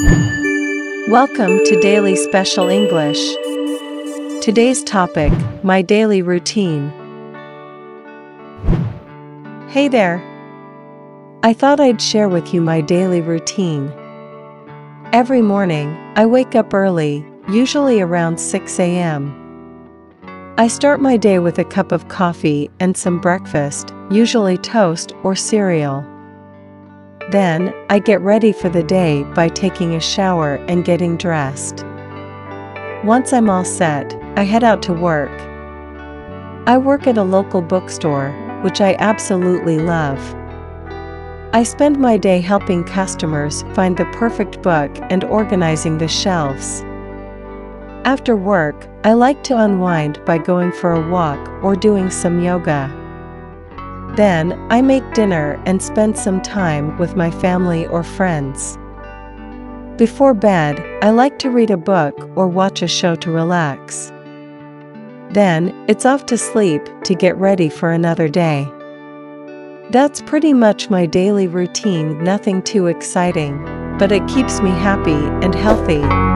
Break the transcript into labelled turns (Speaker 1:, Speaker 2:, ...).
Speaker 1: Welcome to Daily Special English. Today's topic My Daily Routine. Hey there. I thought I'd share with you my daily routine. Every morning, I wake up early, usually around 6 a.m. I start my day with a cup of coffee and some breakfast, usually toast or cereal. Then, I get ready for the day by taking a shower and getting dressed. Once I'm all set, I head out to work. I work at a local bookstore, which I absolutely love. I spend my day helping customers find the perfect book and organizing the shelves. After work, I like to unwind by going for a walk or doing some yoga. Then, I make dinner and spend some time with my family or friends. Before bed, I like to read a book or watch a show to relax. Then, it's off to sleep to get ready for another day. That's pretty much my daily routine, nothing too exciting, but it keeps me happy and healthy.